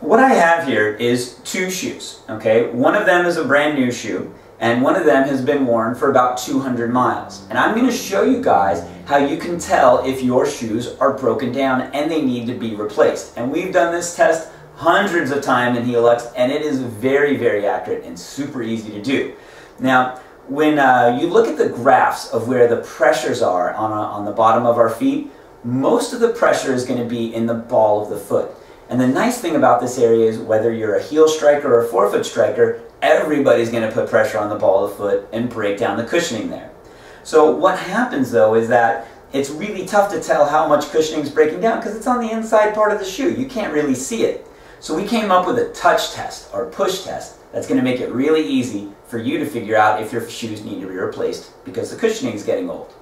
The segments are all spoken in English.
What I have here is two shoes, okay? One of them is a brand new shoe, and one of them has been worn for about 200 miles. And I'm going to show you guys how you can tell if your shoes are broken down and they need to be replaced. And we've done this test hundreds of times in Heeluxe, and it is very, very accurate and super easy to do. Now, when uh, you look at the graphs of where the pressures are on, a, on the bottom of our feet, most of the pressure is going to be in the ball of the foot. And the nice thing about this area is whether you're a heel striker or a forefoot striker, everybody's going to put pressure on the ball of the foot and break down the cushioning there. So what happens though is that it's really tough to tell how much cushioning is breaking down because it's on the inside part of the shoe. You can't really see it. So we came up with a touch test or push test that's going to make it really easy for you to figure out if your shoes need to be replaced because the cushioning is getting old.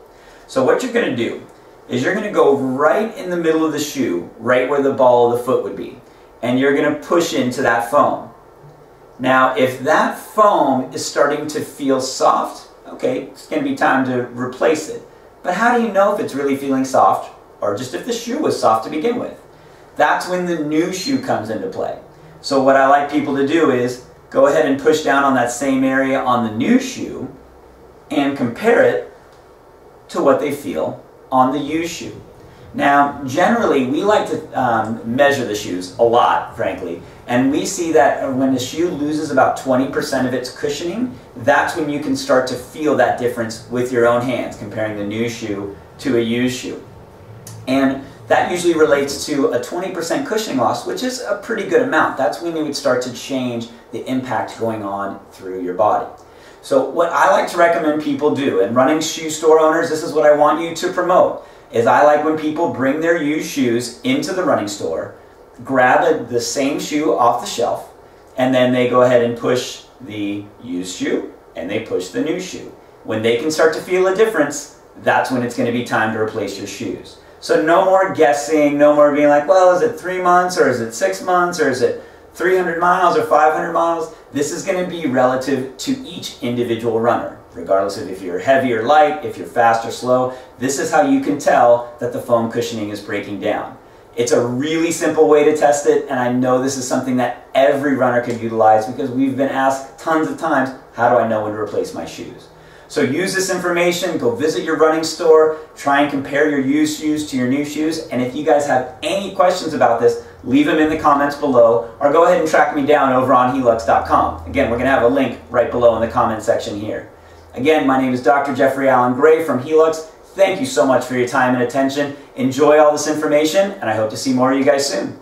So what you're going to do is you're going to go right in the middle of the shoe, right where the ball of the foot would be, and you're going to push into that foam. Now, if that foam is starting to feel soft, okay, it's going to be time to replace it. But how do you know if it's really feeling soft or just if the shoe was soft to begin with? That's when the new shoe comes into play. So what I like people to do is go ahead and push down on that same area on the new shoe and compare it to what they feel on the used shoe. Now, generally, we like to um, measure the shoes a lot, frankly, and we see that when the shoe loses about 20% of its cushioning, that's when you can start to feel that difference with your own hands, comparing the new shoe to a used shoe. And that usually relates to a 20% cushioning loss, which is a pretty good amount. That's when you would start to change the impact going on through your body. So what I like to recommend people do, and running shoe store owners, this is what I want you to promote, is I like when people bring their used shoes into the running store, grab a, the same shoe off the shelf, and then they go ahead and push the used shoe, and they push the new shoe. When they can start to feel a difference, that's when it's going to be time to replace your shoes. So no more guessing, no more being like, well, is it three months, or is it six months, or is it 300 miles or 500 miles, this is going to be relative to each individual runner. Regardless of if you're heavy or light, if you're fast or slow, this is how you can tell that the foam cushioning is breaking down. It's a really simple way to test it, and I know this is something that every runner could utilize because we've been asked tons of times, how do I know when to replace my shoes? So use this information, go visit your running store, try and compare your used shoes to your new shoes, and if you guys have any questions about this, leave them in the comments below, or go ahead and track me down over on heeluxe.com. Again, we're going to have a link right below in the comment section here. Again, my name is Dr. Jeffrey Allen Gray from Heeluxe. Thank you so much for your time and attention. Enjoy all this information, and I hope to see more of you guys soon.